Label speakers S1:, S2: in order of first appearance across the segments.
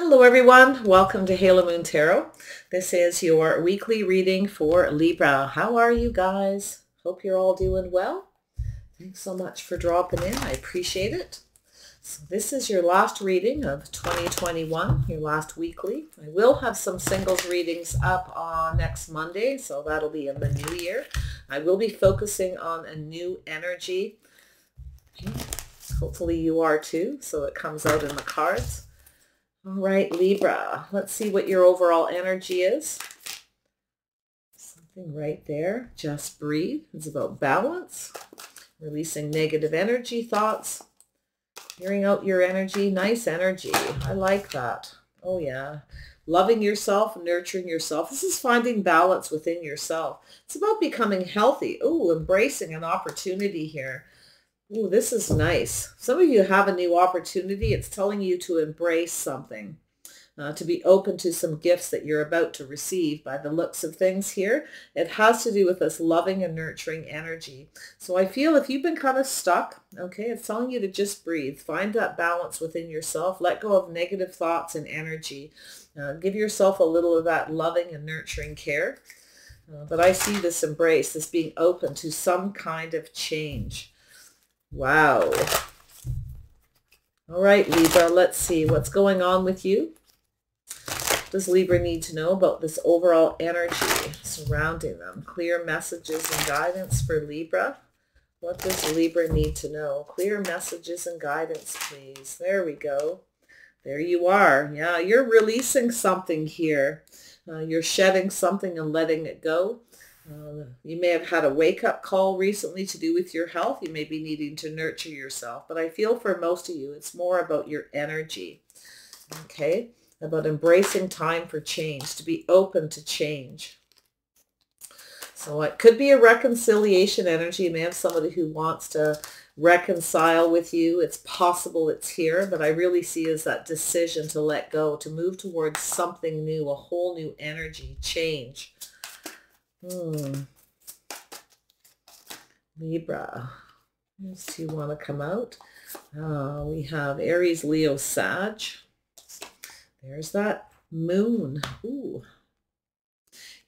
S1: Hello everyone, welcome to Halo Moon Tarot. This is your weekly reading for Libra. How are you guys? Hope you're all doing well. Thanks so much for dropping in. I appreciate it. So this is your last reading of 2021, your last weekly. I will have some singles readings up on next Monday, so that'll be in the new year. I will be focusing on a new energy. Hopefully you are too, so it comes out in the cards. All right, Libra, let's see what your overall energy is. Something right there. Just breathe. It's about balance, releasing negative energy thoughts, clearing out your energy. Nice energy. I like that. Oh, yeah. Loving yourself, nurturing yourself. This is finding balance within yourself. It's about becoming healthy. Oh, embracing an opportunity here. Oh, this is nice. Some of you have a new opportunity. It's telling you to embrace something, uh, to be open to some gifts that you're about to receive by the looks of things here. It has to do with this loving and nurturing energy. So I feel if you've been kind of stuck, okay, it's telling you to just breathe. Find that balance within yourself. Let go of negative thoughts and energy. Uh, give yourself a little of that loving and nurturing care. Uh, but I see this embrace, this being open to some kind of change. Wow. All right, Libra, let's see what's going on with you. does Libra need to know about this overall energy surrounding them? Clear messages and guidance for Libra. What does Libra need to know? Clear messages and guidance, please. There we go. There you are. Yeah, you're releasing something here. Uh, you're shedding something and letting it go. You may have had a wake-up call recently to do with your health. You may be needing to nurture yourself. But I feel for most of you, it's more about your energy. Okay? About embracing time for change, to be open to change. So it could be a reconciliation energy. You may have somebody who wants to reconcile with you. It's possible it's here, but I really see as that decision to let go, to move towards something new, a whole new energy, change. Hmm. Libra. Does you want to come out? Uh, we have Aries, Leo, Sag. There's that moon. Ooh.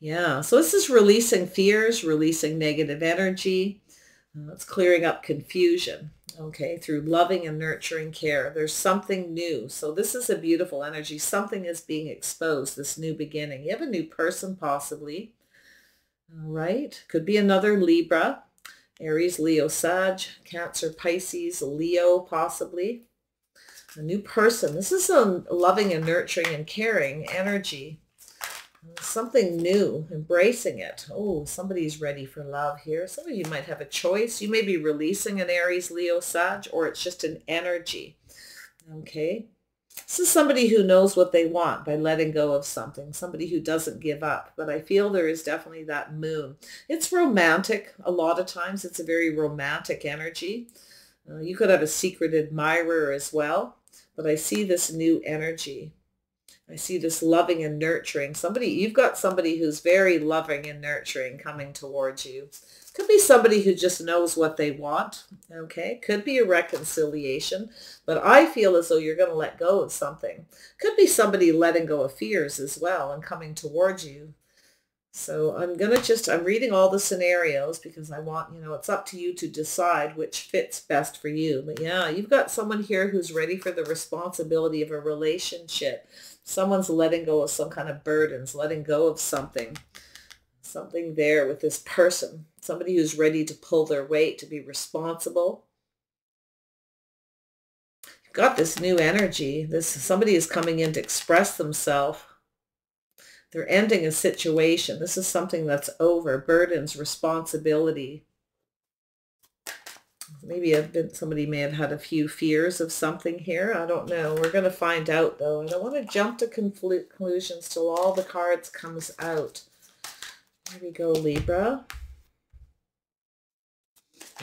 S1: Yeah, so this is releasing fears, releasing negative energy. Uh, it's clearing up confusion, okay, through loving and nurturing care. There's something new. So this is a beautiful energy. Something is being exposed, this new beginning. You have a new person possibly. All right. Could be another Libra, Aries, Leo, Sag, Cancer, Pisces, Leo possibly. A new person. This is a loving and nurturing and caring energy. Something new, embracing it. Oh, somebody's ready for love here. Some of you might have a choice. You may be releasing an Aries, Leo, Sag, or it's just an energy. Okay. This is somebody who knows what they want by letting go of something, somebody who doesn't give up. But I feel there is definitely that moon. It's romantic. A lot of times it's a very romantic energy. Uh, you could have a secret admirer as well. But I see this new energy. I see this loving and nurturing. Somebody, you've got somebody who's very loving and nurturing coming towards you. Could be somebody who just knows what they want, okay? Could be a reconciliation, but I feel as though you're going to let go of something. Could be somebody letting go of fears as well and coming towards you. So I'm going to just, I'm reading all the scenarios because I want, you know, it's up to you to decide which fits best for you. But yeah, you've got someone here who's ready for the responsibility of a relationship. Someone's letting go of some kind of burdens, letting go of something something there with this person, somebody who's ready to pull their weight, to be responsible. You've got this new energy. This somebody is coming in to express themselves. They're ending a situation. This is something that's over. Burdens, responsibility. Maybe I've been, somebody may have had a few fears of something here. I don't know. We're going to find out though. I don't want to jump to conclusions till all the cards comes out. There we go, Libra.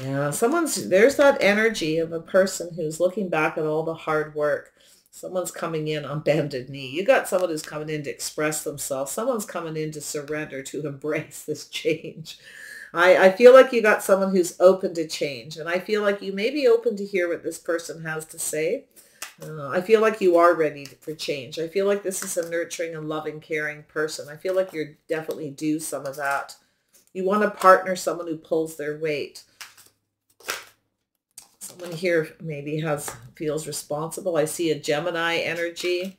S1: Yeah, someone's, there's that energy of a person who's looking back at all the hard work. Someone's coming in on bended knee. You got someone who's coming in to express themselves. Someone's coming in to surrender, to embrace this change. I, I feel like you got someone who's open to change. And I feel like you may be open to hear what this person has to say. Uh, I feel like you are ready for change. I feel like this is a nurturing and loving, caring person. I feel like you're definitely due some of that. You want to partner someone who pulls their weight. Someone here maybe has feels responsible. I see a Gemini energy.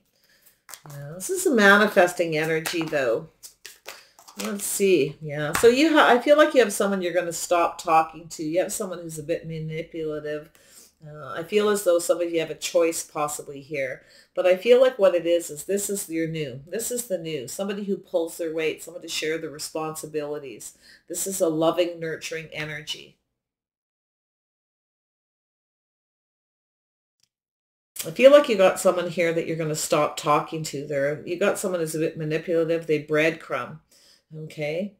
S1: Yeah, this is a manifesting energy though. Let's see. Yeah. So you I feel like you have someone you're going to stop talking to. You have someone who's a bit manipulative. Uh, I feel as though some of you have a choice possibly here. But I feel like what it is, is this is your new. This is the new. Somebody who pulls their weight, someone to share the responsibilities. This is a loving, nurturing energy. I feel like you got someone here that you're going to stop talking to. There, you got someone who's a bit manipulative. They breadcrumb. Okay.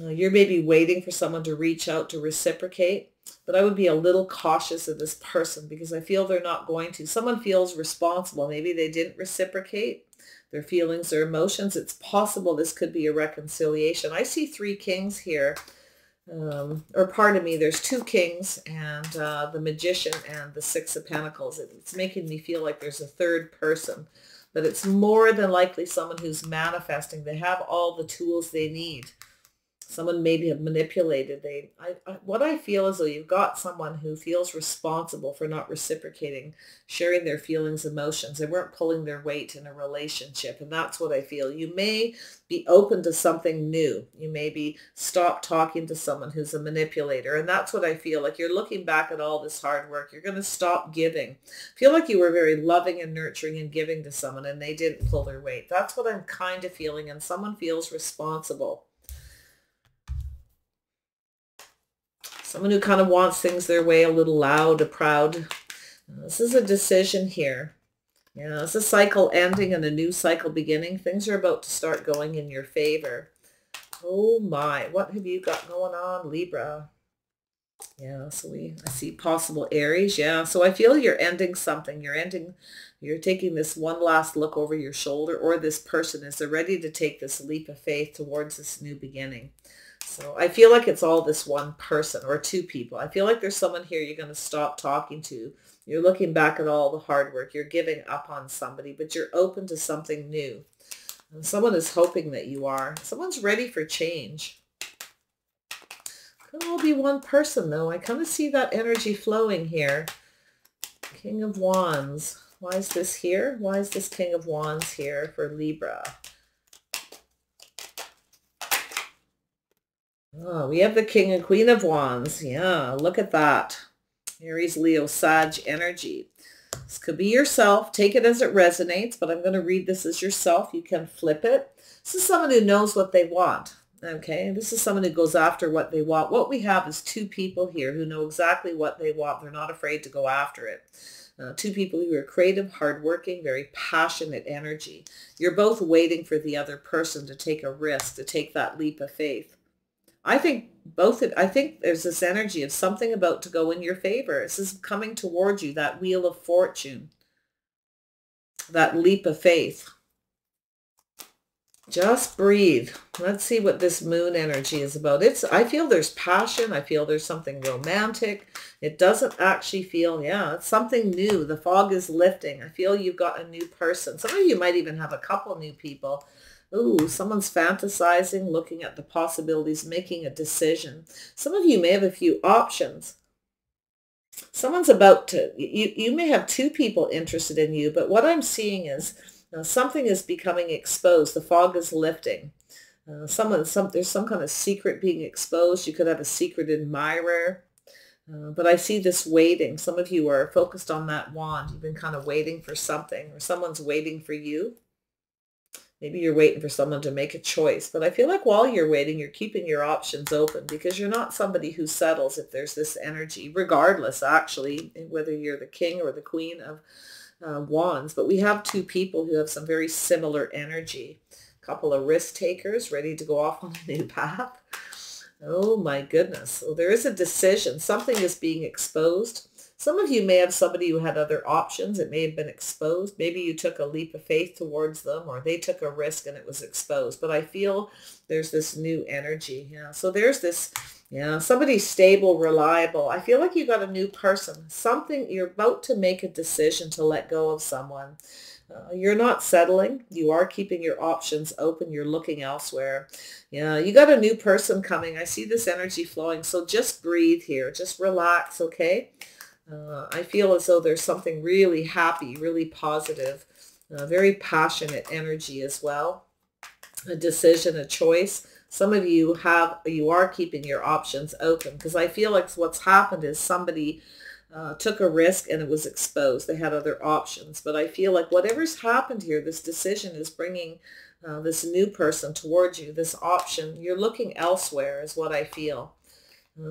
S1: Uh, you're maybe waiting for someone to reach out to reciprocate, but I would be a little cautious of this person because I feel they're not going to. Someone feels responsible. Maybe they didn't reciprocate their feelings or emotions. It's possible this could be a reconciliation. I see three kings here. Um, or pardon me, there's two kings and uh, the magician and the six of pentacles. It's making me feel like there's a third person but it's more than likely someone who's manifesting. They have all the tools they need. Someone maybe have manipulated. They, I, I, what I feel is though you've got someone who feels responsible for not reciprocating, sharing their feelings, emotions. They weren't pulling their weight in a relationship, and that's what I feel. You may be open to something new. You maybe stop talking to someone who's a manipulator. And that's what I feel like you're looking back at all this hard work. You're going to stop giving. Feel like you were very loving and nurturing and giving to someone and they didn't pull their weight. That's what I'm kind of feeling. And someone feels responsible. Someone who kind of wants things their way, a little loud, a proud. This is a decision here. Yeah, it's a cycle ending and a new cycle beginning. Things are about to start going in your favor. Oh my, what have you got going on, Libra? Yeah, so we, I see possible Aries. Yeah, so I feel you're ending something. You're ending, you're taking this one last look over your shoulder or this person is ready to take this leap of faith towards this new beginning. So I feel like it's all this one person or two people. I feel like there's someone here you're going to stop talking to you're looking back at all the hard work. You're giving up on somebody, but you're open to something new. And someone is hoping that you are. Someone's ready for change. Could all be one person, though. I kind of see that energy flowing here. King of Wands. Why is this here? Why is this King of Wands here for Libra? Oh, we have the King and Queen of Wands. Yeah, look at that. Aries, Leo, Sag energy. This could be yourself. Take it as it resonates, but I'm going to read this as yourself. You can flip it. This is someone who knows what they want. Okay, this is someone who goes after what they want. What we have is two people here who know exactly what they want. They're not afraid to go after it. Uh, two people who are creative, hardworking, very passionate energy. You're both waiting for the other person to take a risk, to take that leap of faith. I think both of, I think there's this energy of something about to go in your favor. This is coming towards you, that wheel of fortune, that leap of faith. Just breathe. Let's see what this moon energy is about. It's I feel there's passion. I feel there's something romantic. It doesn't actually feel, yeah, it's something new. The fog is lifting. I feel you've got a new person. Some of you might even have a couple new people Ooh, someone's fantasizing, looking at the possibilities, making a decision. Some of you may have a few options. Someone's about to, you, you may have two people interested in you, but what I'm seeing is uh, something is becoming exposed. The fog is lifting. Uh, someone, some, there's some kind of secret being exposed. You could have a secret admirer. Uh, but I see this waiting. Some of you are focused on that wand. You've been kind of waiting for something or someone's waiting for you. Maybe you're waiting for someone to make a choice. But I feel like while you're waiting, you're keeping your options open because you're not somebody who settles if there's this energy, regardless, actually, whether you're the king or the queen of uh, wands. But we have two people who have some very similar energy. A couple of risk takers ready to go off on a new path. Oh my goodness. So there is a decision. Something is being exposed. Some of you may have somebody who had other options. It may have been exposed. Maybe you took a leap of faith towards them or they took a risk and it was exposed. But I feel there's this new energy. Yeah. So there's this, yeah, somebody stable, reliable. I feel like you got a new person. Something, you're about to make a decision to let go of someone. Uh, you're not settling. You are keeping your options open. You're looking elsewhere. Yeah, you got a new person coming. I see this energy flowing. So just breathe here. Just relax, okay? Uh, I feel as though there's something really happy, really positive, uh, very passionate energy as well. A decision, a choice. Some of you have, you are keeping your options open because I feel like what's happened is somebody uh, took a risk and it was exposed. They had other options. But I feel like whatever's happened here, this decision is bringing uh, this new person towards you, this option. You're looking elsewhere is what I feel.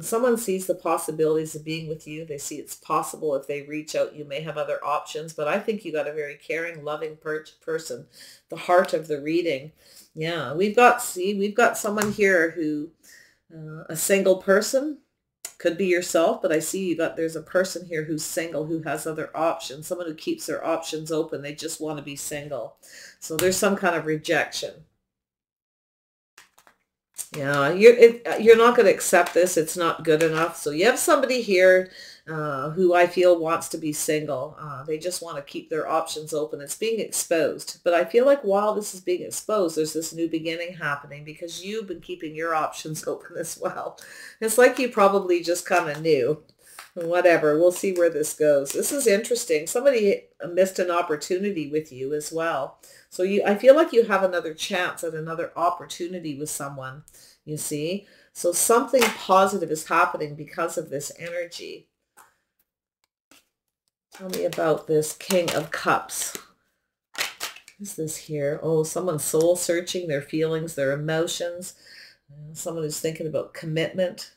S1: Someone sees the possibilities of being with you. They see it's possible if they reach out, you may have other options. But I think you got a very caring, loving per person, the heart of the reading. Yeah, we've got, see, we've got someone here who, uh, a single person, could be yourself, but I see you got there's a person here who's single who has other options, someone who keeps their options open. They just want to be single. So there's some kind of rejection. Yeah, you're, it, you're not going to accept this. It's not good enough. So you have somebody here uh, who I feel wants to be single. Uh, they just want to keep their options open. It's being exposed. But I feel like while this is being exposed, there's this new beginning happening because you've been keeping your options open as well. It's like you probably just kind of knew. Whatever. We'll see where this goes. This is interesting. Somebody missed an opportunity with you as well. So you, I feel like you have another chance at another opportunity with someone, you see. So something positive is happening because of this energy. Tell me about this King of Cups. What is this here? Oh, someone soul searching their feelings, their emotions. Someone who's thinking about commitment.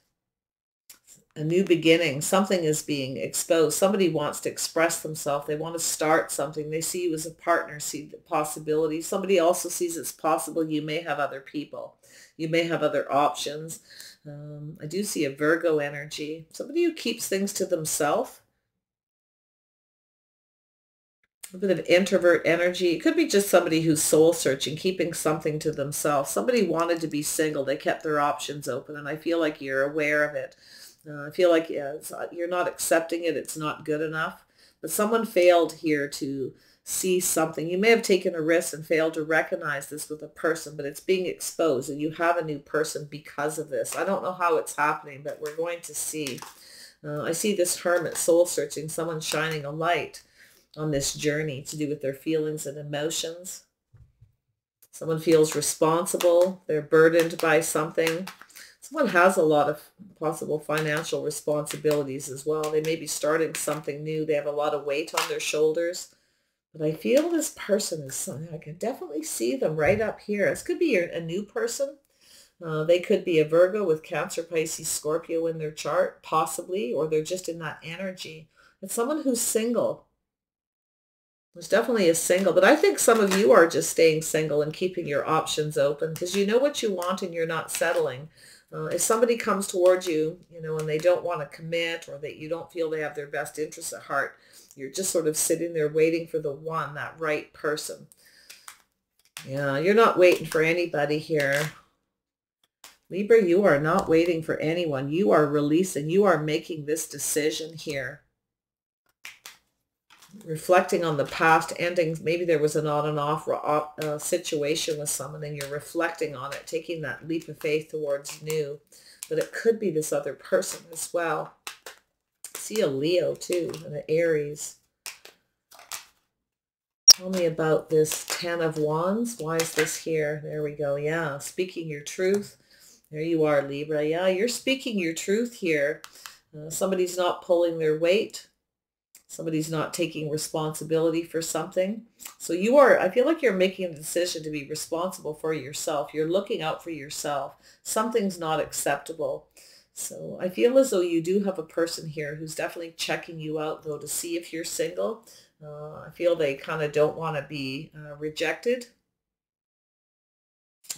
S1: A new beginning. Something is being exposed. Somebody wants to express themselves. They want to start something. They see you as a partner, see the possibility. Somebody also sees it's possible you may have other people. You may have other options. Um, I do see a Virgo energy. Somebody who keeps things to themselves a bit of introvert energy. It could be just somebody who's soul searching, keeping something to themselves. Somebody wanted to be single. They kept their options open, and I feel like you're aware of it. Uh, I feel like yeah, uh, you're not accepting it. It's not good enough. But someone failed here to see something. You may have taken a risk and failed to recognize this with a person, but it's being exposed, and you have a new person because of this. I don't know how it's happening, but we're going to see. Uh, I see this hermit soul searching, someone shining a light on this journey to do with their feelings and emotions. Someone feels responsible. They're burdened by something. Someone has a lot of possible financial responsibilities as well. They may be starting something new. They have a lot of weight on their shoulders. But I feel this person is something, I can definitely see them right up here. This could be a new person. Uh, they could be a Virgo with Cancer, Pisces, Scorpio in their chart, possibly, or they're just in that energy. It's someone who's single. There's definitely a single, but I think some of you are just staying single and keeping your options open because you know what you want and you're not settling. Uh, if somebody comes towards you, you know, and they don't want to commit or that you don't feel they have their best interests at heart, you're just sort of sitting there waiting for the one, that right person. Yeah, you're not waiting for anybody here. Libra, you are not waiting for anyone. You are releasing. You are making this decision here reflecting on the past endings. Maybe there was an on and off uh, situation with someone and you're reflecting on it, taking that leap of faith towards new. But it could be this other person as well. see a Leo too, and an Aries. Tell me about this Ten of Wands. Why is this here? There we go. Yeah, speaking your truth. There you are, Libra. Yeah, you're speaking your truth here. Uh, somebody's not pulling their weight somebody's not taking responsibility for something. So you are, I feel like you're making a decision to be responsible for yourself. You're looking out for yourself. Something's not acceptable. So I feel as though you do have a person here who's definitely checking you out though to see if you're single. Uh, I feel they kind of don't want to be uh, rejected.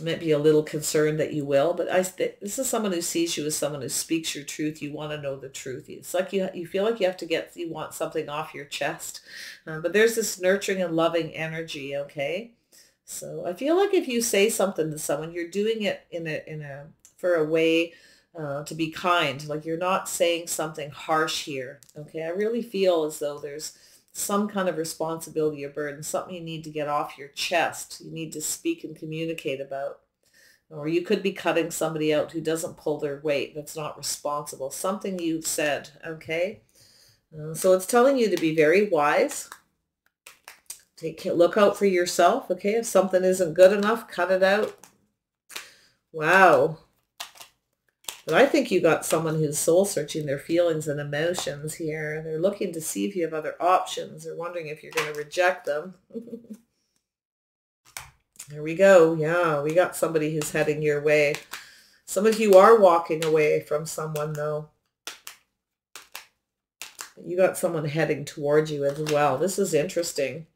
S1: Might be a little concerned that you will, but I this is someone who sees you as someone who speaks your truth. You want to know the truth. It's like you you feel like you have to get you want something off your chest, uh, but there's this nurturing and loving energy. Okay, so I feel like if you say something to someone, you're doing it in a in a for a way uh, to be kind. Like you're not saying something harsh here. Okay, I really feel as though there's some kind of responsibility or burden, something you need to get off your chest. You need to speak and communicate about. Or you could be cutting somebody out who doesn't pull their weight, that's not responsible. Something you've said, okay? Uh, so it's telling you to be very wise. Take look out for yourself, okay? If something isn't good enough, cut it out. Wow. But I think you got someone who's soul searching their feelings and emotions here. They're looking to see if you have other options. They're wondering if you're going to reject them. there we go. Yeah, we got somebody who's heading your way. Some of you are walking away from someone though. You got someone heading towards you as well. This is interesting.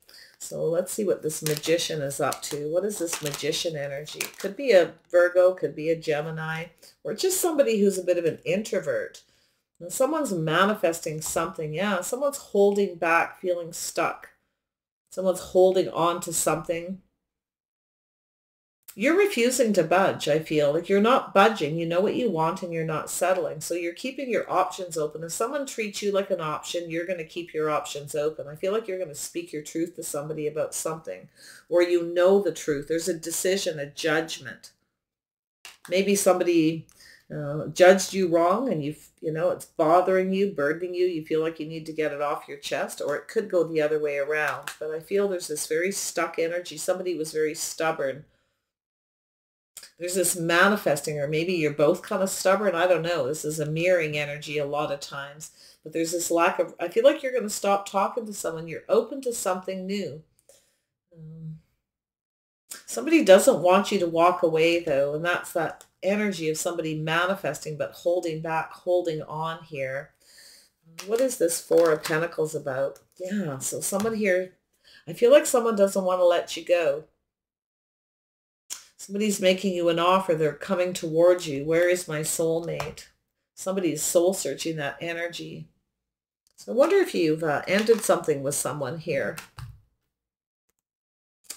S1: So let's see what this magician is up to. What is this magician energy? Could be a Virgo, could be a Gemini, or just somebody who's a bit of an introvert. And someone's manifesting something. Yeah, someone's holding back, feeling stuck. Someone's holding on to something you're refusing to budge, I feel. Like you're not budging. You know what you want and you're not settling. So you're keeping your options open. If someone treats you like an option, you're going to keep your options open. I feel like you're going to speak your truth to somebody about something or you know the truth. There's a decision, a judgment. Maybe somebody uh, judged you wrong and you've, you know, it's bothering you, burdening you. You feel like you need to get it off your chest or it could go the other way around. But I feel there's this very stuck energy. Somebody was very stubborn there's this manifesting or maybe you're both kind of stubborn i don't know this is a mirroring energy a lot of times but there's this lack of i feel like you're going to stop talking to someone you're open to something new. Um, somebody doesn't want you to walk away though and that's that energy of somebody manifesting but holding back holding on here. What is this four of pentacles about? Yeah so someone here i feel like someone doesn't want to let you go Somebody's making you an offer. They're coming towards you. Where is my soulmate? Somebody is soul searching that energy. So I wonder if you've uh, ended something with someone here.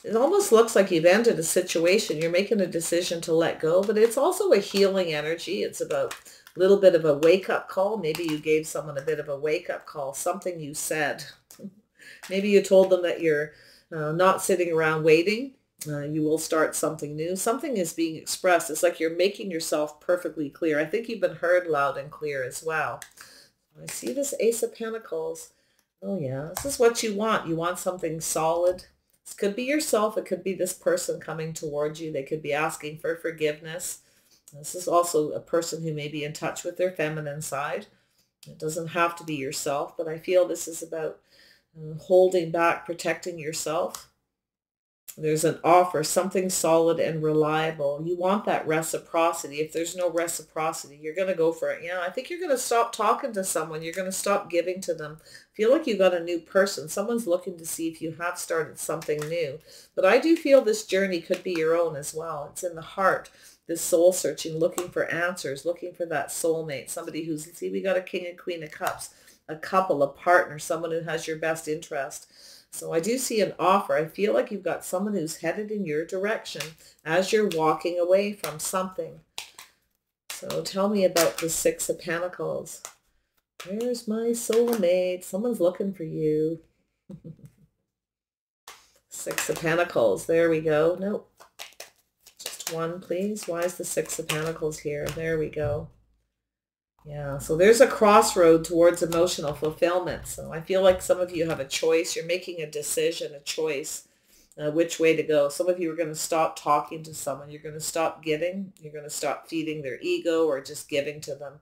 S1: It almost looks like you've ended a situation. You're making a decision to let go, but it's also a healing energy. It's about a little bit of a wake-up call. Maybe you gave someone a bit of a wake-up call, something you said. Maybe you told them that you're uh, not sitting around waiting uh, you will start something new. Something is being expressed. It's like you're making yourself perfectly clear. I think you've been heard loud and clear as well. I see this Ace of Pentacles. Oh yeah, this is what you want. You want something solid. This could be yourself. It could be this person coming towards you. They could be asking for forgiveness. This is also a person who may be in touch with their feminine side. It doesn't have to be yourself, but I feel this is about uh, holding back, protecting yourself. There's an offer, something solid and reliable. You want that reciprocity. If there's no reciprocity, you're going to go for it. Yeah, I think you're going to stop talking to someone. You're going to stop giving to them. Feel like you got a new person. Someone's looking to see if you have started something new. But I do feel this journey could be your own as well. It's in the heart this soul searching, looking for answers, looking for that soulmate, somebody who's, see, we got a king and queen of cups, a couple, a partner, someone who has your best interest. So I do see an offer. I feel like you've got someone who's headed in your direction as you're walking away from something. So tell me about the Six of Pentacles. Where's my soulmate? Someone's looking for you. Six of Pentacles. There we go. Nope. Just one, please. Why is the Six of Pentacles here? There we go. Yeah, so there's a crossroad towards emotional fulfillment. So I feel like some of you have a choice. You're making a decision, a choice, uh, which way to go. Some of you are going to stop talking to someone. You're going to stop giving. You're going to stop feeding their ego or just giving to them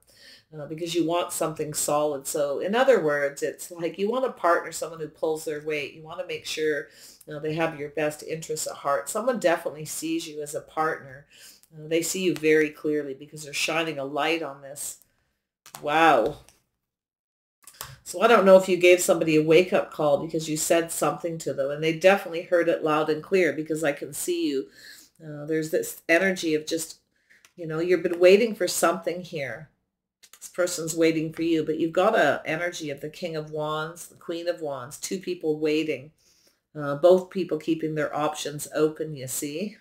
S1: uh, because you want something solid. So in other words, it's like you want a partner, someone who pulls their weight. You want to make sure you know, they have your best interests at heart. Someone definitely sees you as a partner. Uh, they see you very clearly because they're shining a light on this Wow. So I don't know if you gave somebody a wake-up call because you said something to them and they definitely heard it loud and clear because I can see you Uh, there's this energy of just, you know, you've been waiting for something here. This person's waiting for you, but you've got a energy of the King of Wands, the Queen of Wands, two people waiting, uh, both people keeping their options open, you see.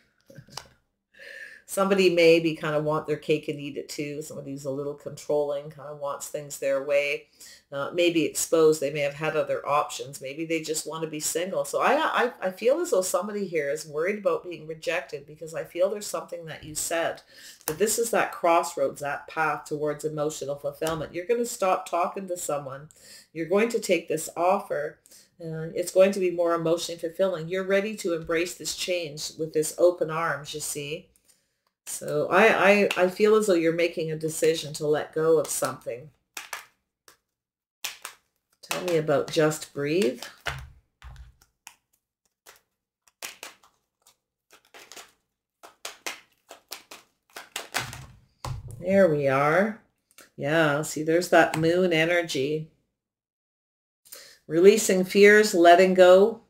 S1: Somebody maybe kind of want their cake and eat it too. Somebody who's a little controlling, kind of wants things their way, uh, maybe exposed. They may have had other options. Maybe they just want to be single. So I, I, I feel as though somebody here is worried about being rejected because I feel there's something that you said. But this is that crossroads, that path towards emotional fulfillment. You're going to stop talking to someone. You're going to take this offer uh, it's going to be more emotionally fulfilling. You're ready to embrace this change with this open arms, you see. So I, I, I feel as though you're making a decision to let go of something. Tell me about just breathe. There we are. Yeah, see, there's that moon energy. Releasing fears, letting go,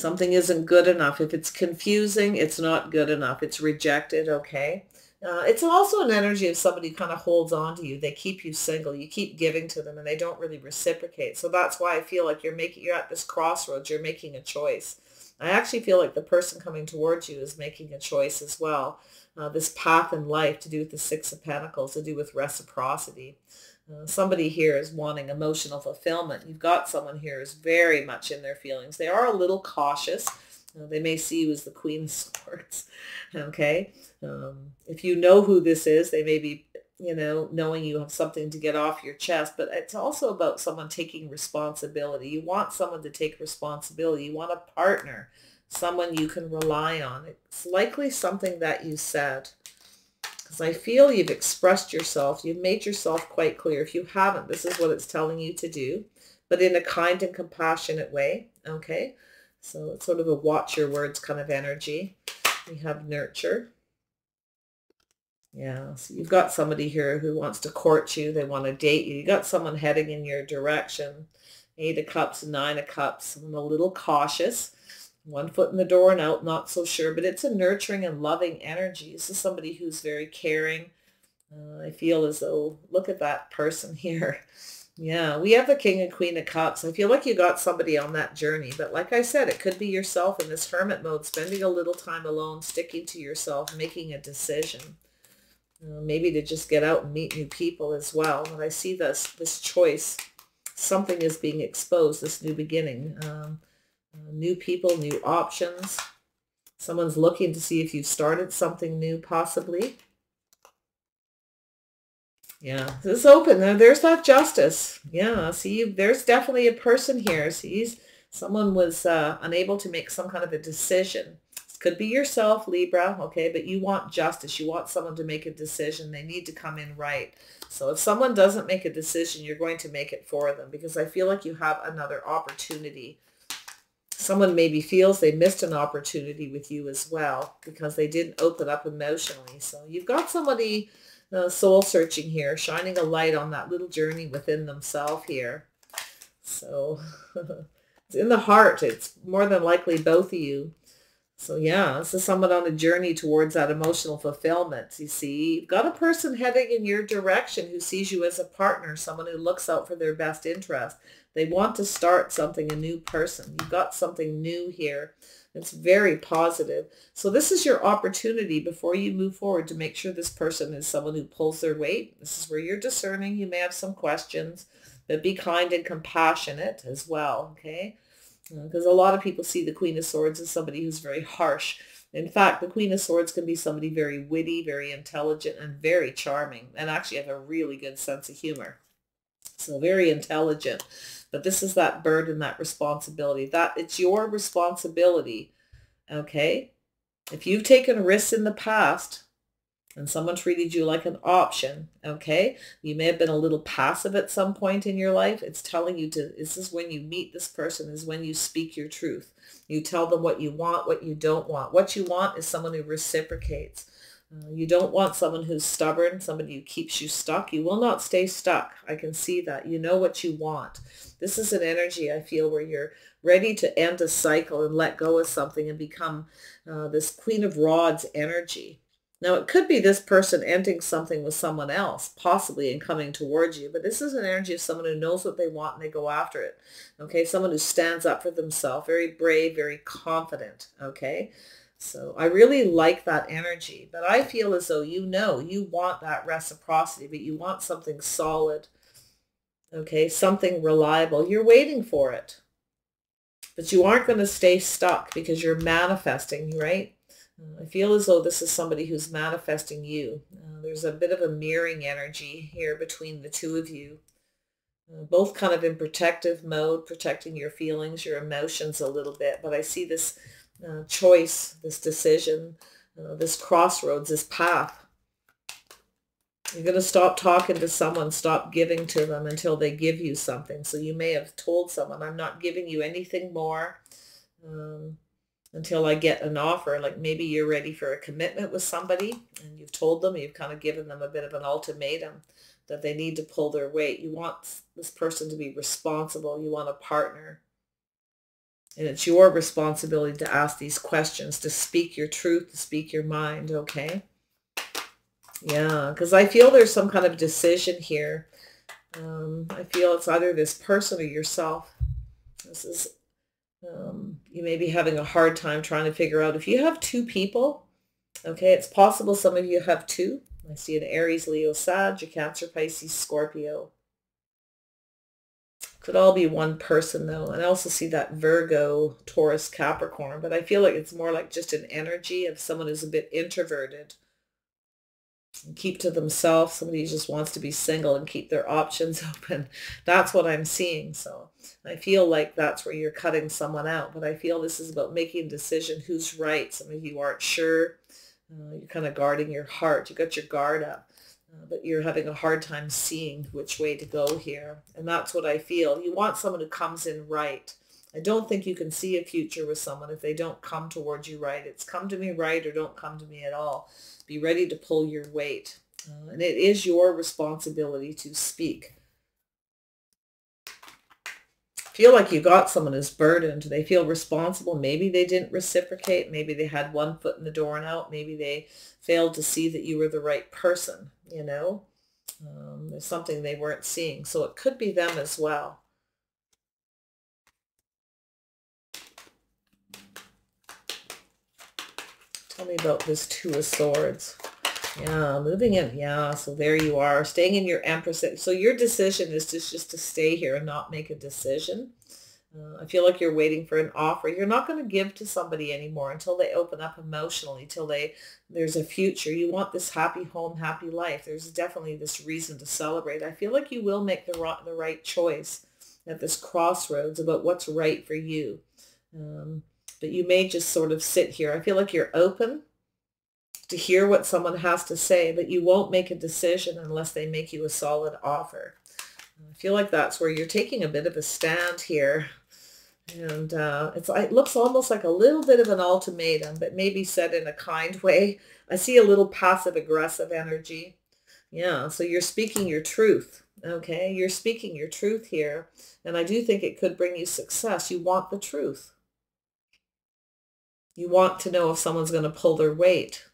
S1: Something isn't good enough. If it's confusing, it's not good enough. It's rejected, okay? Uh, it's also an energy of somebody kind of holds on to you. They keep you single. You keep giving to them and they don't really reciprocate. So that's why I feel like you're making, you're at this crossroads. You're making a choice. I actually feel like the person coming towards you is making a choice as well. Uh, this path in life to do with the Six of Pentacles, to do with reciprocity. Somebody here is wanting emotional fulfillment. You've got someone here who's very much in their feelings. They are a little cautious. Uh, they may see you as the Queen of Swords. okay. Um, if you know who this is, they may be, you know, knowing you have something to get off your chest. But it's also about someone taking responsibility. You want someone to take responsibility. You want a partner, someone you can rely on. It's likely something that you said because I feel you've expressed yourself. You've made yourself quite clear. If you haven't, this is what it's telling you to do, but in a kind and compassionate way. Okay. So it's sort of a watch your words kind of energy. We have nurture. Yeah, so you've got somebody here who wants to court you. They want to date you. You got someone heading in your direction. Eight of Cups, Nine of Cups. I'm a little cautious one foot in the door and out, not so sure, but it's a nurturing and loving energy. This is somebody who's very caring. Uh, I feel as though, look at that person here. Yeah, we have the King and Queen of Cups. I feel like you got somebody on that journey. But like I said, it could be yourself in this hermit mode, spending a little time alone, sticking to yourself, making a decision. Uh, maybe to just get out and meet new people as well. But I see this, this choice. Something is being exposed, this new beginning. Um, uh, new people, new options. Someone's looking to see if you've started something new possibly. Yeah, this is open. There's that justice. Yeah, see, there's definitely a person here. See, someone was uh, unable to make some kind of a decision. This could be yourself, Libra, okay, but you want justice. You want someone to make a decision. They need to come in right. So if someone doesn't make a decision, you're going to make it for them because I feel like you have another opportunity someone maybe feels they missed an opportunity with you as well because they didn't open up emotionally. So you've got somebody uh, soul searching here, shining a light on that little journey within themselves here. So it's in the heart. It's more than likely both of you. So yeah, this is someone on a journey towards that emotional fulfillment. You see, you've got a person heading in your direction who sees you as a partner, someone who looks out for their best interest. They want to start something, a new person. You've got something new here. It's very positive. So this is your opportunity before you move forward to make sure this person is someone who pulls their weight. This is where you're discerning. You may have some questions, but be kind and compassionate as well, okay? Because uh, a lot of people see the Queen of Swords as somebody who's very harsh. In fact, the Queen of Swords can be somebody very witty, very intelligent, and very charming, and actually have a really good sense of humor. So very intelligent. But this is that burden, that responsibility. That it's your responsibility. Okay? If you've taken risks in the past and someone treated you like an option, okay? You may have been a little passive at some point in your life. It's telling you to, this is when you meet this person, is when you speak your truth. You tell them what you want, what you don't want. What you want is someone who reciprocates. Uh, you don't want someone who's stubborn, somebody who keeps you stuck. You will not stay stuck. I can see that. You know what you want. This is an energy I feel where you're ready to end a cycle and let go of something and become uh, this Queen of Rods energy. Now, it could be this person ending something with someone else, possibly, and coming towards you. But this is an energy of someone who knows what they want and they go after it. Okay, someone who stands up for themselves, very brave, very confident. Okay, so I really like that energy. But I feel as though you know you want that reciprocity, but you want something solid. Okay, something reliable. You're waiting for it. But you aren't going to stay stuck because you're manifesting, right? I feel as though this is somebody who's manifesting you. Uh, there's a bit of a mirroring energy here between the two of you. Uh, both kind of in protective mode, protecting your feelings, your emotions a little bit. But I see this uh, choice, this decision, uh, this crossroads, this path. You're going to stop talking to someone, stop giving to them until they give you something. So you may have told someone, I'm not giving you anything more. Um, until I get an offer. Like maybe you're ready for a commitment with somebody and you've told them, you've kind of given them a bit of an ultimatum that they need to pull their weight. You want this person to be responsible. You want a partner. And it's your responsibility to ask these questions, to speak your truth, to speak your mind, okay? Yeah, because I feel there's some kind of decision here. Um, I feel it's either this person or yourself. This is um, you may be having a hard time trying to figure out if you have two people, okay, it's possible some of you have two. I see an Aries, Leo, Sag, a Cancer, Pisces, Scorpio. Could all be one person though. And I also see that Virgo, Taurus, Capricorn, but I feel like it's more like just an energy of someone who's a bit introverted keep to themselves. Somebody just wants to be single and keep their options open. That's what I'm seeing. So I feel like that's where you're cutting someone out. But I feel this is about making a decision who's right. Some of you aren't sure. Uh, you're kind of guarding your heart. You got your guard up. Uh, but you're having a hard time seeing which way to go here. And that's what I feel. You want someone who comes in right. I don't think you can see a future with someone if they don't come towards you right. It's come to me right or don't come to me at all. Be ready to pull your weight. Uh, and it is your responsibility to speak. Feel like you got someone who's burdened. They feel responsible. Maybe they didn't reciprocate. Maybe they had one foot in the door and out. Maybe they failed to see that you were the right person, you know. Um, there's something they weren't seeing. So it could be them as well. Tell me about this Two of Swords. Yeah, moving in. Yeah, so there you are, staying in your Empress. So your decision is just, just to stay here and not make a decision. Uh, I feel like you're waiting for an offer. You're not going to give to somebody anymore until they open up emotionally, till they there's a future. You want this happy home, happy life. There's definitely this reason to celebrate. I feel like you will make the, the right choice at this crossroads about what's right for you. Um, but you may just sort of sit here. I feel like you're open to hear what someone has to say, but you won't make a decision unless they make you a solid offer. I feel like that's where you're taking a bit of a stand here. And uh, it's, it looks almost like a little bit of an ultimatum, but maybe said in a kind way. I see a little passive aggressive energy. Yeah, so you're speaking your truth. Okay, you're speaking your truth here. And I do think it could bring you success. You want the truth. You want to know if someone's going to pull their weight.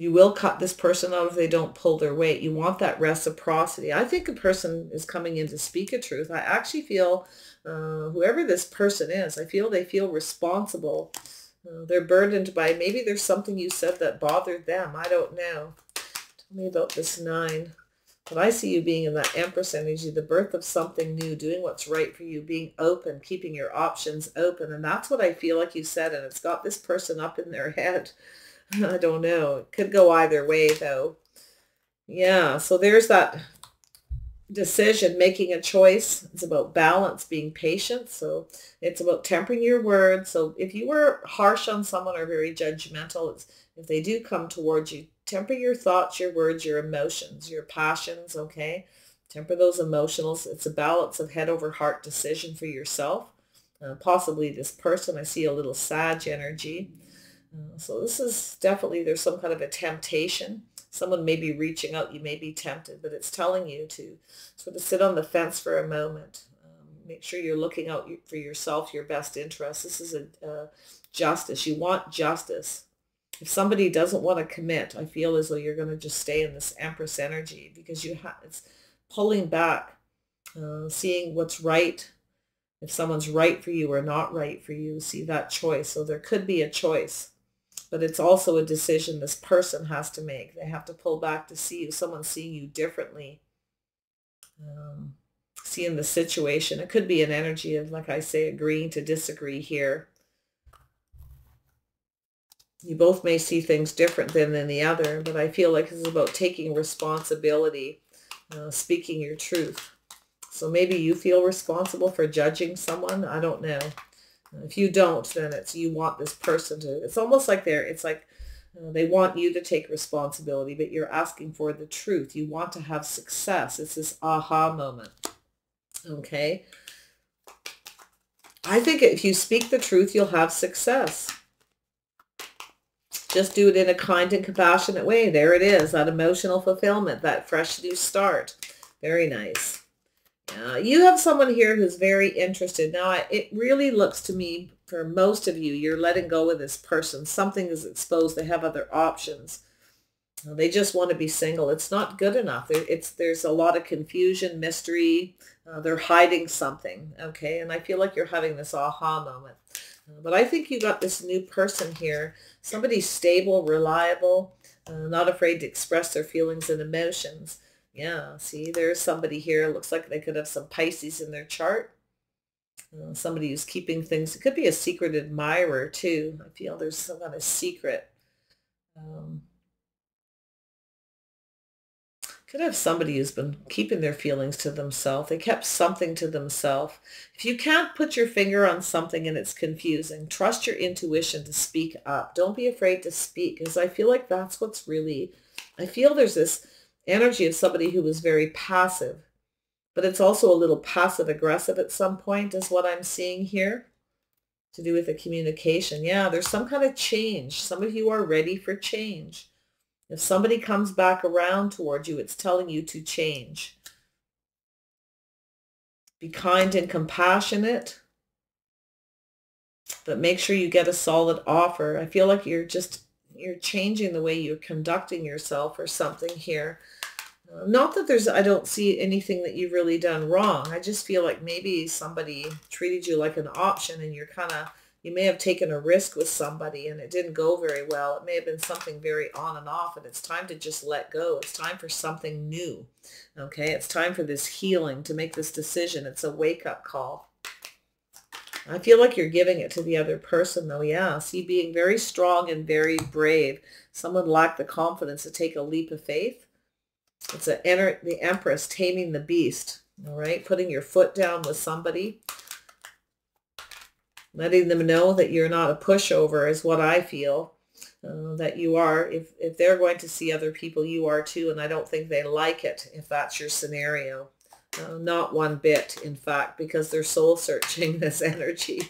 S1: You will cut this person out if they don't pull their weight. You want that reciprocity. I think a person is coming in to speak a truth. I actually feel uh, whoever this person is, I feel they feel responsible. Uh, they're burdened by maybe there's something you said that bothered them. I don't know. Tell me about this nine. But I see you being in that Empress energy, the birth of something new, doing what's right for you, being open, keeping your options open. And that's what I feel like you said. And it's got this person up in their head. I don't know. It could go either way, though. Yeah, so there's that decision, making a choice. It's about balance, being patient. So it's about tempering your words. So if you were harsh on someone or very judgmental, if they do come towards you, temper your thoughts, your words, your emotions, your passions, okay? Temper those emotionals. It's a balance of head over heart decision for yourself. Uh, possibly this person. I see a little Sag energy. Uh, so this is definitely, there's some kind of a temptation. Someone may be reaching out, you may be tempted, but it's telling you to sort of sit on the fence for a moment. Um, make sure you're looking out for yourself, your best interest. This is a, a justice. You want justice. If somebody doesn't want to commit, I feel as though you're going to just stay in this Empress energy because you have it's pulling back, uh, seeing what's right, if someone's right for you or not right for you. See that choice. So there could be a choice, but it's also a decision this person has to make. They have to pull back to see if Someone's seeing you differently. Um, seeing the situation. It could be an energy of, like I say, agreeing to disagree here you both may see things different than in the other, but I feel like this is about taking responsibility, uh, speaking your truth. So maybe you feel responsible for judging someone. I don't know. If you don't, then it's you want this person to. It's almost like they're. It's like uh, they want you to take responsibility, but you're asking for the truth. You want to have success. It's this aha moment. Okay. I think if you speak the truth, you'll have success. Just do it in a kind and compassionate way. There it is, that emotional fulfillment, that fresh new start. Very nice. Yeah, you have someone here who's very interested. Now, it really looks to me, for most of you, you're letting go of this person. Something is exposed. They have other options. They just want to be single. It's not good enough. It's There's a lot of confusion, mystery. Uh, they're hiding something, okay? And I feel like you're having this aha moment. Uh, but I think you got this new person here, somebody stable, reliable, uh, not afraid to express their feelings and emotions. Yeah, see, there's somebody here. Looks like they could have some Pisces in their chart. Uh, somebody who's keeping things. It could be a secret admirer too. I feel there's some kind of secret. Um, could have somebody who's been keeping their feelings to themselves. They kept something to themselves. If you can't put your finger on something and it's confusing, trust your intuition to speak up. Don't be afraid to speak because I feel like that's what's really, I feel there's this energy of somebody who was very passive, but it's also a little passive aggressive at some point is what I'm seeing here to do with the communication. Yeah, there's some kind of change. Some of you are ready for change. If somebody comes back around towards you, it's telling you to change. Be kind and compassionate, but make sure you get a solid offer. I feel like you're just, you're changing the way you're conducting yourself or something here. Not that there's, I don't see anything that you've really done wrong. I just feel like maybe somebody treated you like an option and you're kind of you may have taken a risk with somebody and it didn't go very well. It may have been something very on and off and it's time to just let go. It's time for something new. Okay, it's time for this healing to make this decision. It's a wake-up call. I feel like you're giving it to the other person though. Yeah, see being very strong and very brave. Someone lacked the confidence to take a leap of faith. It's a, the Empress taming the beast. All right, putting your foot down with somebody letting them know that you're not a pushover is what I feel. Uh, that you are, if, if they're going to see other people, you are too, and I don't think they like it if that's your scenario. Uh, not one bit, in fact, because they're soul searching this energy.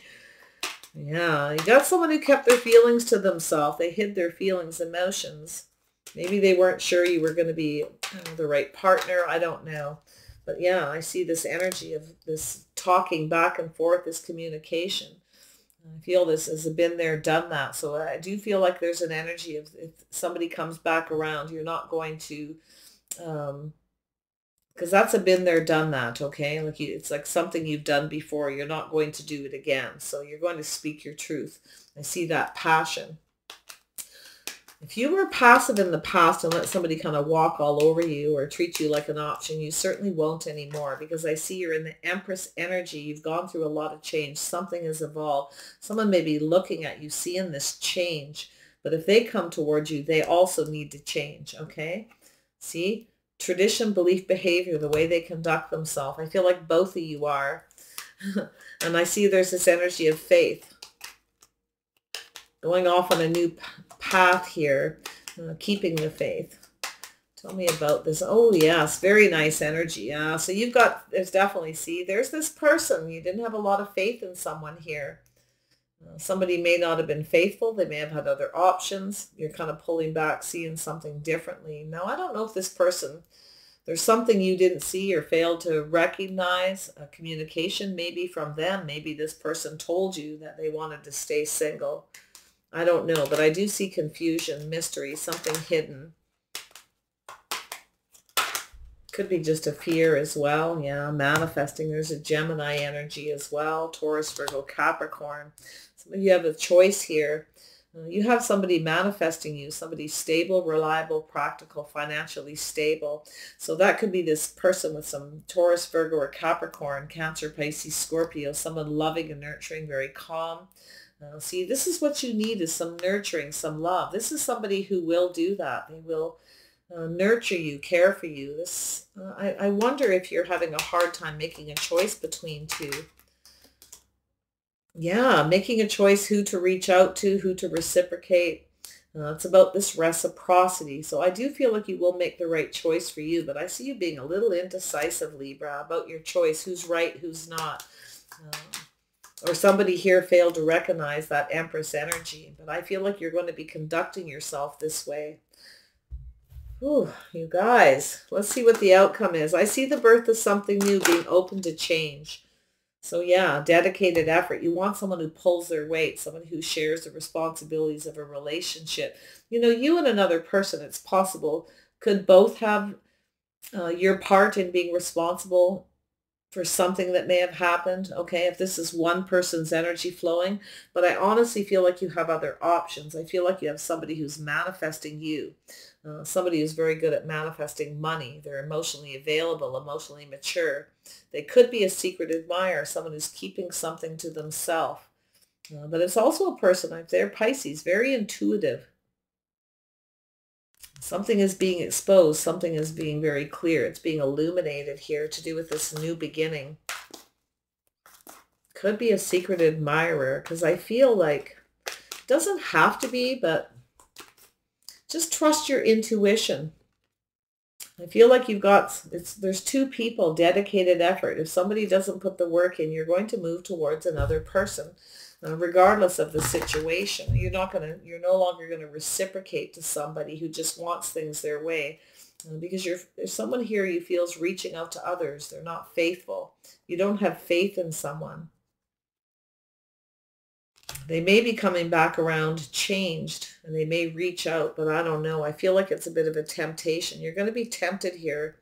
S1: Yeah, you got someone who kept their feelings to themselves. They hid their feelings, emotions. Maybe they weren't sure you were going to be uh, the right partner. I don't know. But yeah, I see this energy of this talking back and forth, this communication. I feel this has been there, done that. So I do feel like there's an energy of if somebody comes back around, you're not going to, um, because that's a been there, done that. Okay, like you, it's like something you've done before. You're not going to do it again. So you're going to speak your truth. I see that passion. If you were passive in the past and let somebody kind of walk all over you or treat you like an option, you certainly won't anymore because I see you're in the Empress energy. You've gone through a lot of change. Something has evolved. Someone may be looking at you, seeing this change. But if they come towards you, they also need to change, okay? See? Tradition, belief, behavior, the way they conduct themselves. I feel like both of you are. and I see there's this energy of faith going off on a new path here, uh, keeping the faith. Tell me about this. Oh, yes, very nice energy. Yeah, so you've got, there's definitely, see, there's this person. You didn't have a lot of faith in someone here. Uh, somebody may not have been faithful. They may have had other options. You're kind of pulling back, seeing something differently. Now, I don't know if this person, there's something you didn't see or failed to recognize, a communication maybe from them. Maybe this person told you that they wanted to stay single. I don't know, but I do see confusion, mystery, something hidden. Could be just a fear as well. Yeah, manifesting. There's a Gemini energy as well. Taurus, Virgo, Capricorn. Some of you have a choice here. Uh, you have somebody manifesting you, somebody stable, reliable, practical, financially stable. So that could be this person with some Taurus, Virgo, or Capricorn, Cancer, Pisces, Scorpio, someone loving and nurturing, very calm. Uh, see, this is what you need is some nurturing, some love. This is somebody who will do that. They will uh, nurture you, care for you. This, uh, I, I wonder if you're having a hard time making a choice between two. Yeah, making a choice who to reach out to, who to reciprocate. Uh, it's about this reciprocity. So I do feel like you will make the right choice for you, but I see you being a little indecisive, Libra, about your choice, who's right, who's not. Um, or somebody here failed to recognize that Empress energy, but I feel like you're going to be conducting yourself this way. Ooh, you guys, let's see what the outcome is. I see the birth of something new being open to change. So yeah, dedicated effort. You want someone who pulls their weight, someone who shares the responsibilities of a relationship. You know, you and another person, it's possible, could both have uh, your part in being responsible for something that may have happened, okay, if this is one person's energy flowing, but I honestly feel like you have other options. I feel like you have somebody who's manifesting you, uh, somebody who's very good at manifesting money. They're emotionally available, emotionally mature. They could be a secret admirer, someone who's keeping something to themselves. Uh, but it's also a person, they're Pisces, very intuitive, Something is being exposed. Something is being very clear. It's being illuminated here to do with this new beginning. Could be a secret admirer because I feel like it doesn't have to be, but just trust your intuition. I feel like you've got, it's, there's two people, dedicated effort. If somebody doesn't put the work in, you're going to move towards another person regardless of the situation. You're not going to, you're no longer going to reciprocate to somebody who just wants things their way. Because you're, there's someone here you feel is reaching out to others. They're not faithful. You don't have faith in someone. They may be coming back around changed and they may reach out, but I don't know. I feel like it's a bit of a temptation. You're going to be tempted here.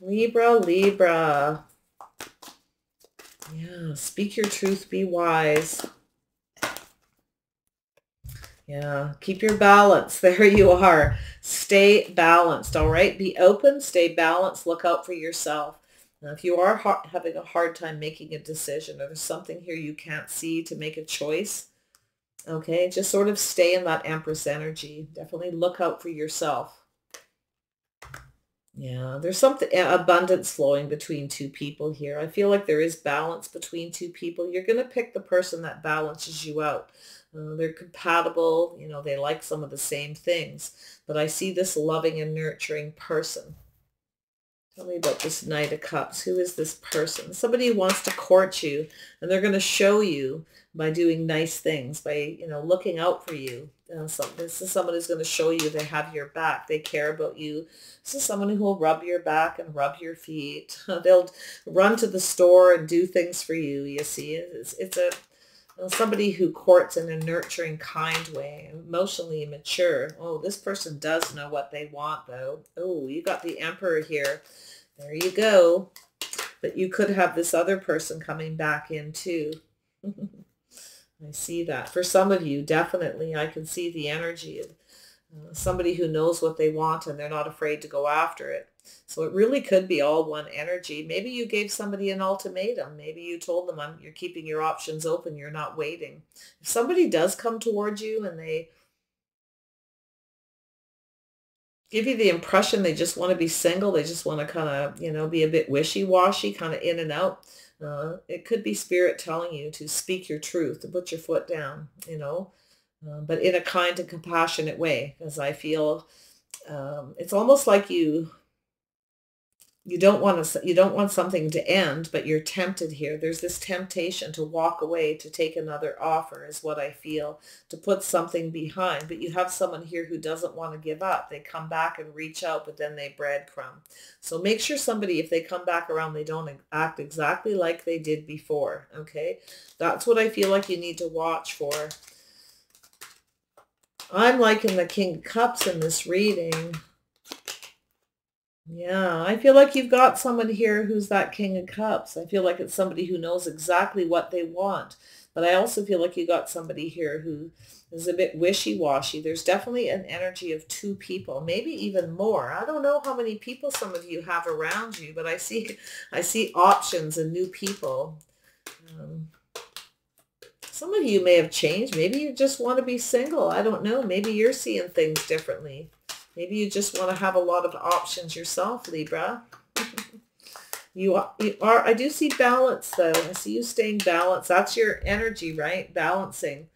S1: Libra, Libra. Yeah, speak your truth, be wise. Yeah, keep your balance. There you are. Stay balanced, all right? Be open, stay balanced, look out for yourself. Now, if you are having a hard time making a decision or there's something here you can't see to make a choice, okay, just sort of stay in that Empress energy. Definitely look out for yourself. Yeah, there's something abundance flowing between two people here. I feel like there is balance between two people. You're going to pick the person that balances you out. Uh, they're compatible, you know, they like some of the same things. But I see this loving and nurturing person. Tell me about this Knight of Cups. Who is this person? Somebody who wants to court you, and they're going to show you by doing nice things, by, you know, looking out for you. Uh, so this is someone who's going to show you they have your back. They care about you. This is someone who will rub your back and rub your feet. They'll run to the store and do things for you, you see. It's, it's a somebody who courts in a nurturing, kind way, emotionally mature. Oh, this person does know what they want, though. Oh, you got the emperor here. There you go. But you could have this other person coming back in, too. I see that. For some of you, definitely, I can see the energy of uh, somebody who knows what they want and they're not afraid to go after it. So it really could be all one energy. Maybe you gave somebody an ultimatum. Maybe you told them I'm, you're keeping your options open. You're not waiting. If somebody does come towards you and they give you the impression they just want to be single, they just want to kind of, you know, be a bit wishy-washy, kind of in and out, uh, it could be spirit telling you to speak your truth, to put your foot down, you know, uh, but in a kind and compassionate way, because I feel um, it's almost like you you don't want to you don't want something to end but you're tempted here. There's this temptation to walk away to take another offer is what i feel to put something behind but you have someone here who doesn't want to give up. They come back and reach out but then they breadcrumb. So make sure somebody if they come back around they don't act exactly like they did before okay? That's what i feel like you need to watch for. I'm liking the king of cups in this reading yeah, I feel like you've got someone here who's that King of Cups. I feel like it's somebody who knows exactly what they want. But I also feel like you got somebody here who is a bit wishy-washy. There's definitely an energy of two people, maybe even more. I don't know how many people some of you have around you, but I see I see options and new people. Um, some of you may have changed. Maybe you just want to be single. I don't know. Maybe you're seeing things differently. Maybe you just want to have a lot of options yourself, Libra. you, are, you are, I do see balance though. I see you staying balanced. That's your energy, right? Balancing,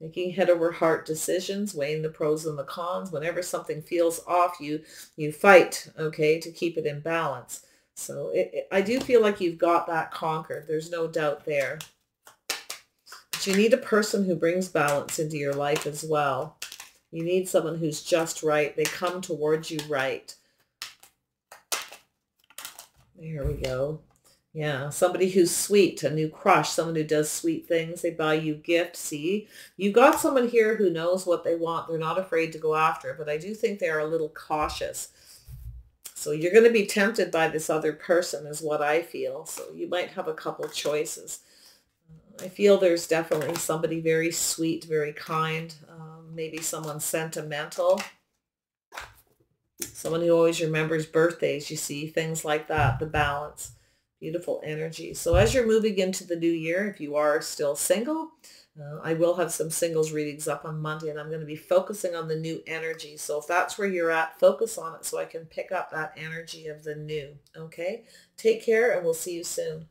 S1: making head over heart decisions, weighing the pros and the cons. Whenever something feels off, you, you fight, okay, to keep it in balance. So it, it, I do feel like you've got that conquered. There's no doubt there. But you need a person who brings balance into your life as well. You need someone who's just right. They come towards you right. There we go. Yeah, somebody who's sweet, a new crush, someone who does sweet things. They buy you gifts. See, you got someone here who knows what they want. They're not afraid to go after it, but I do think they are a little cautious. So you're going to be tempted by this other person is what I feel. So you might have a couple choices. I feel there's definitely somebody very sweet, very kind, um, maybe someone sentimental, someone who always remembers birthdays, you see, things like that, the balance, beautiful energy. So as you're moving into the new year, if you are still single, uh, I will have some singles readings up on Monday and I'm going to be focusing on the new energy. So if that's where you're at, focus on it so I can pick up that energy of the new. Okay? Take care and we'll see you soon.